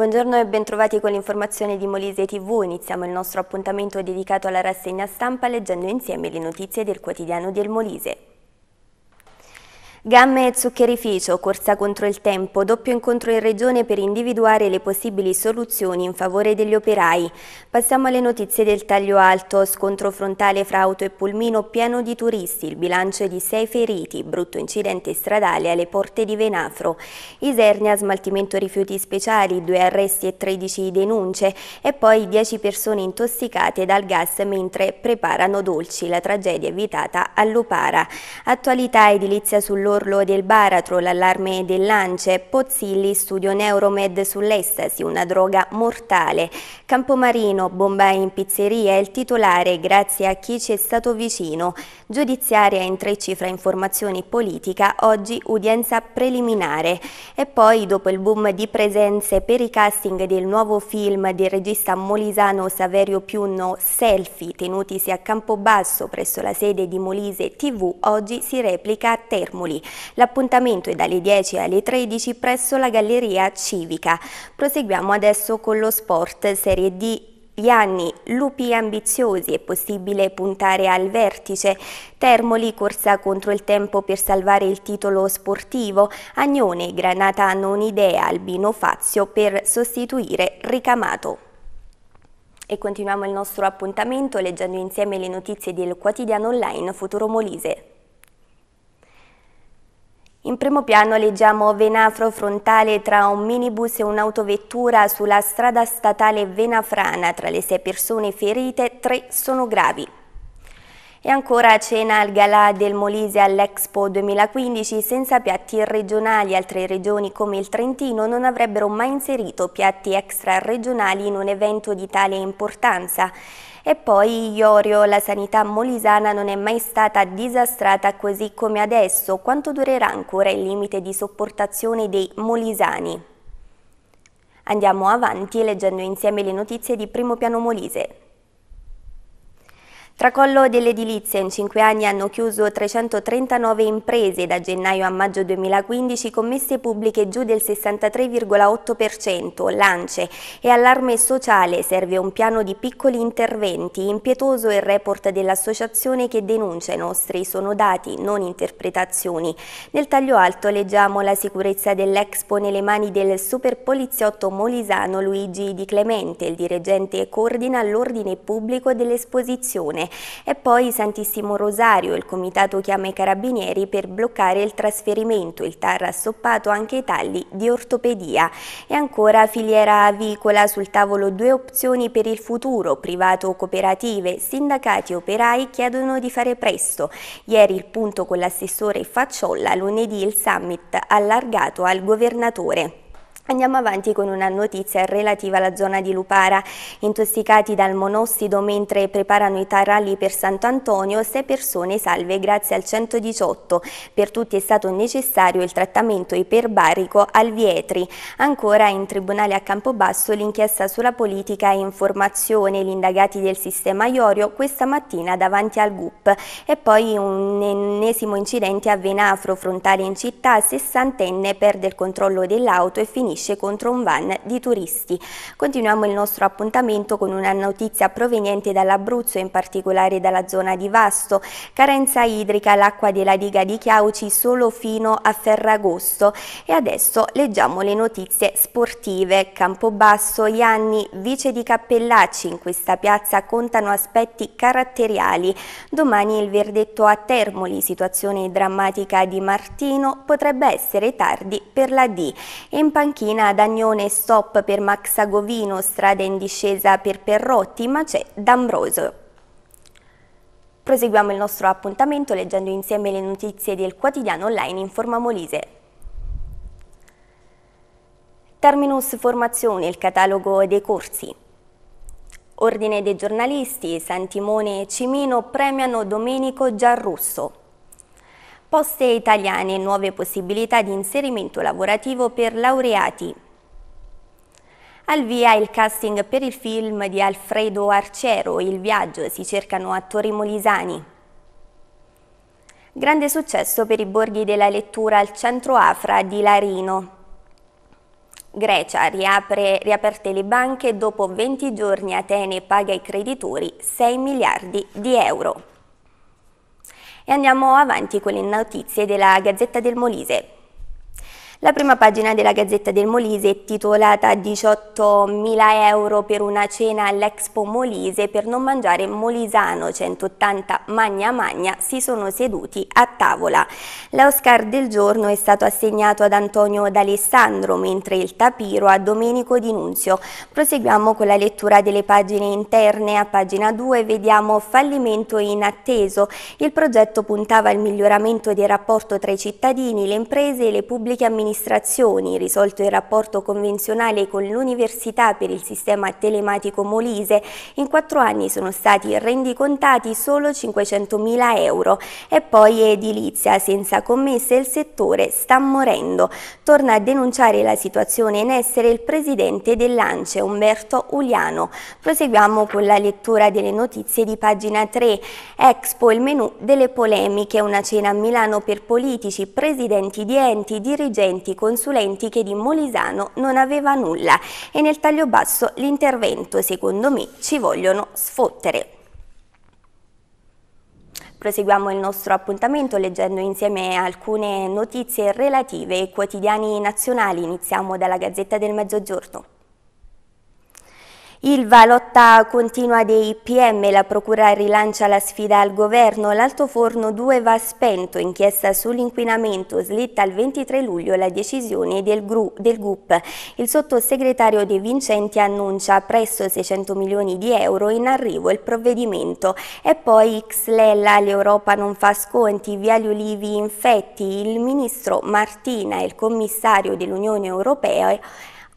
Buongiorno e bentrovati con l'informazione di Molise TV. Iniziamo il nostro appuntamento dedicato alla rassegna stampa leggendo insieme le notizie del quotidiano del Molise. Gamme e zuccherificio, corsa contro il tempo, doppio incontro in regione per individuare le possibili soluzioni in favore degli operai. Passiamo alle notizie del taglio alto, scontro frontale fra auto e pulmino pieno di turisti, il bilancio è di sei feriti, brutto incidente stradale alle porte di Venafro. Isernia, smaltimento rifiuti speciali, due arresti e 13 denunce e poi 10 persone intossicate dal gas mentre preparano dolci, la tragedia evitata a. Attualità edilizia sull'ora sull'orlo del baratro, l'allarme dell'Ance, Pozzilli, studio Neuromed sull'estasi, una droga mortale. Campomarino, bomba in pizzeria, il titolare grazie a chi ci è stato vicino. Giudiziaria intrecci fra informazioni politica, oggi udienza preliminare. E poi, dopo il boom di presenze per i casting del nuovo film del regista molisano Saverio Piunno, Selfie, tenutisi a Campobasso presso la sede di Molise TV, oggi si replica a Termoli. L'appuntamento è dalle 10 alle 13 presso la Galleria Civica. Proseguiamo adesso con lo sport Serie D gli anni lupi ambiziosi, è possibile puntare al vertice. Termoli, corsa contro il tempo per salvare il titolo sportivo. Agnone Granata hanno un'idea, Albino Fazio, per sostituire Ricamato. E continuiamo il nostro appuntamento leggendo insieme le notizie del quotidiano online Futuro Molise. In primo piano leggiamo Venafro frontale tra un minibus e un'autovettura sulla strada statale Venafrana. Tra le sei persone ferite, tre sono gravi. E ancora cena al Galà del Molise all'Expo 2015 senza piatti regionali. Altre regioni come il Trentino non avrebbero mai inserito piatti extra regionali in un evento di tale importanza. E poi Iorio, la sanità molisana non è mai stata disastrata così come adesso. Quanto durerà ancora il limite di sopportazione dei molisani? Andiamo avanti leggendo insieme le notizie di Primo Piano Molise. Tracollo dell'edilizia, in cinque anni hanno chiuso 339 imprese, da gennaio a maggio 2015 commesse pubbliche giù del 63,8%, lance e allarme sociale, serve un piano di piccoli interventi, impietoso il report dell'associazione che denuncia i nostri sono dati, non interpretazioni. Nel taglio alto leggiamo la sicurezza dell'Expo nelle mani del super poliziotto molisano Luigi Di Clemente, il dirigente coordina l'ordine pubblico dell'esposizione e poi Santissimo Rosario, il comitato chiama i carabinieri per bloccare il trasferimento, il TAR ha stoppato anche i tagli di ortopedia e ancora filiera avicola sul tavolo due opzioni per il futuro, privato cooperative, sindacati e operai chiedono di fare presto. Ieri il punto con l'assessore Facciolla, lunedì il summit allargato al governatore. Andiamo avanti con una notizia relativa alla zona di Lupara. Intossicati dal monossido mentre preparano i taralli per Sant'Antonio, sei persone salve grazie al 118. Per tutti è stato necessario il trattamento iperbarico al Vietri. Ancora in tribunale a Campobasso l'inchiesta sulla politica e informazione. Gli indagati del sistema Iorio questa mattina davanti al GUP. E poi un ennesimo incidente a Venafro, frontale in città, sessantenne perde il controllo dell'auto e finisce finisce contro un van di turisti. Continuiamo il nostro appuntamento con una notizia proveniente dall'Abruzzo, in particolare dalla zona di Vasto. Carenza idrica, l'acqua della diga di Chiauci solo fino a Ferragosto. E adesso leggiamo le notizie sportive. Campobasso, Ianni, vice di Cappellacci in questa piazza contano aspetti caratteriali. Domani il verdetto a Termoli, situazione drammatica di Martino, potrebbe essere tardi per la D. In panchina Messina, Dagnone stop per Max Agovino, strada in discesa per Perrotti, ma c'è D'Ambroso. Proseguiamo il nostro appuntamento leggendo insieme le notizie del quotidiano online Informa Molise. Terminus Formazione, il catalogo dei corsi. Ordine dei giornalisti, Santimone e Cimino premiano Domenico Giarrusso. Poste italiane nuove possibilità di inserimento lavorativo per laureati. Al via il casting per il film di Alfredo Arcero, Il viaggio, si cercano attori molisani. Grande successo per i borghi della lettura al centro Afra di Larino. Grecia riapre, riaperte le banche dopo 20 giorni Atene paga ai creditori 6 miliardi di euro. E andiamo avanti con le notizie della Gazzetta del Molise. La prima pagina della Gazzetta del Molise titolata 18.000 euro per una cena all'Expo Molise per non mangiare molisano 180 magna magna si sono seduti a tavola. L'Oscar del giorno è stato assegnato ad Antonio D'Alessandro mentre il tapiro a Domenico Di Nunzio. Proseguiamo con la lettura delle pagine interne. A pagina 2 vediamo fallimento inatteso. Il progetto puntava al miglioramento del rapporto tra i cittadini, le imprese e le pubbliche amministrazioni amministrazioni, risolto il rapporto convenzionale con l'Università per il sistema telematico Molise, in quattro anni sono stati rendicontati solo 500.000 euro e poi edilizia senza commesse il settore sta morendo. Torna a denunciare la situazione in essere il presidente dell'ANCE Umberto Uliano. Proseguiamo con la lettura delle notizie di pagina 3. Expo il menù delle polemiche, una cena a Milano per politici, presidenti di enti, dirigenti dirigenti consulenti che di Molisano non aveva nulla e nel taglio basso l'intervento secondo me ci vogliono sfottere. Proseguiamo il nostro appuntamento leggendo insieme alcune notizie relative ai quotidiani nazionali. Iniziamo dalla Gazzetta del Mezzogiorno. Ilva lotta continua dei PM, la Procura rilancia la sfida al governo, l'altoforno 2 va spento, inchiesta sull'inquinamento, slitta il 23 luglio la decisione del, GRU, del GUP. Il sottosegretario De Vincenti annuncia presso 600 milioni di euro in arrivo il provvedimento. E poi Xlella, l'Europa non fa sconti, via gli ulivi infetti, il ministro Martina e il commissario dell'Unione Europea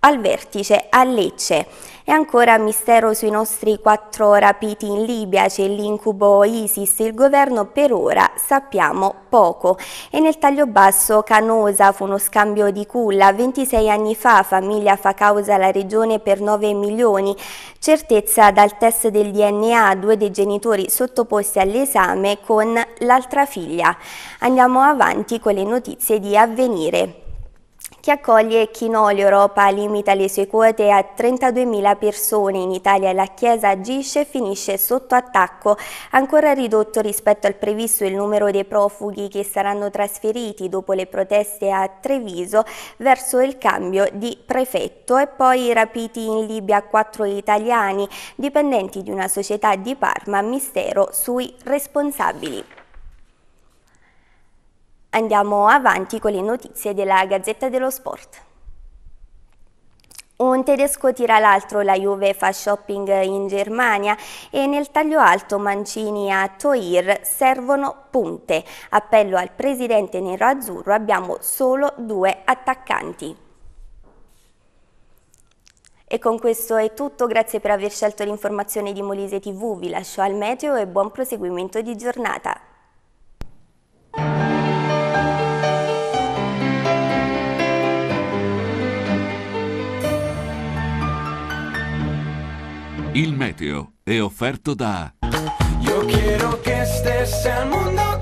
al vertice a Lecce. E ancora mistero sui nostri quattro rapiti in Libia, c'è l'incubo ISIS, il governo per ora sappiamo poco. E nel taglio basso Canosa fu uno scambio di culla, 26 anni fa famiglia fa causa alla regione per 9 milioni, certezza dal test del DNA, due dei genitori sottoposti all'esame con l'altra figlia. Andiamo avanti con le notizie di avvenire. Chi accoglie chi no, l'Europa limita le sue quote a 32.000 persone, in Italia la Chiesa agisce e finisce sotto attacco, ancora ridotto rispetto al previsto il numero dei profughi che saranno trasferiti dopo le proteste a Treviso verso il cambio di prefetto e poi rapiti in Libia quattro italiani dipendenti di una società di Parma, mistero sui responsabili. Andiamo avanti con le notizie della Gazzetta dello Sport. Un tedesco tira l'altro, la Juve fa shopping in Germania e nel taglio alto Mancini a Toir servono punte. Appello al presidente nero-azzurro, abbiamo solo due attaccanti. E con questo è tutto, grazie per aver scelto l'informazione di Molise TV, vi lascio al meteo e buon proseguimento di giornata. Il meteo è offerto da... Io quiero que estés al mundo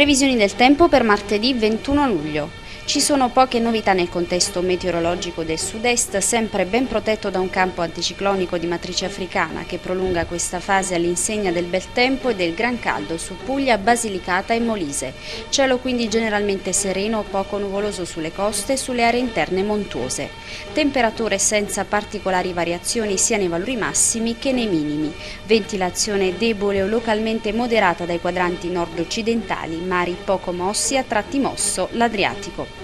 Previsioni del tempo per martedì 21 luglio. Ci sono poche novità nel contesto meteorologico del sud-est, sempre ben protetto da un campo anticiclonico di matrice africana che prolunga questa fase all'insegna del bel tempo e del gran caldo su Puglia, Basilicata e Molise. Cielo quindi generalmente sereno o poco nuvoloso sulle coste e sulle aree interne montuose. Temperature senza particolari variazioni sia nei valori massimi che nei minimi. Ventilazione debole o localmente moderata dai quadranti nord-occidentali, mari poco mossi a tratti mosso l'Adriatico.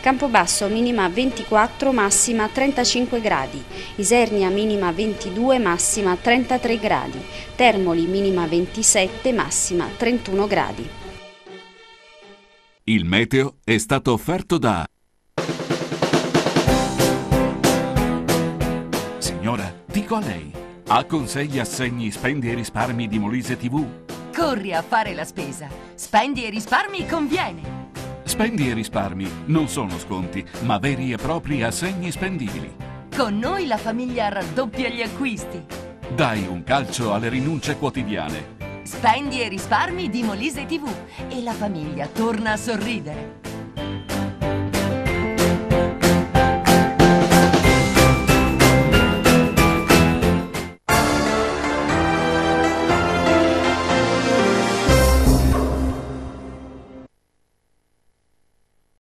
Campobasso minima 24, massima 35 gradi. Isernia minima 22, massima 33 gradi. Termoli minima 27, massima 31 gradi. Il meteo è stato offerto da... Signora, dico a lei. Ha consigli assegni spendi e risparmi di Molise TV? Corri a fare la spesa. Spendi e risparmi conviene. Spendi e risparmi non sono sconti, ma veri e propri assegni spendibili. Con noi la famiglia raddoppia gli acquisti. Dai un calcio alle rinunce quotidiane. Spendi e risparmi di Molise TV e la famiglia torna a sorridere.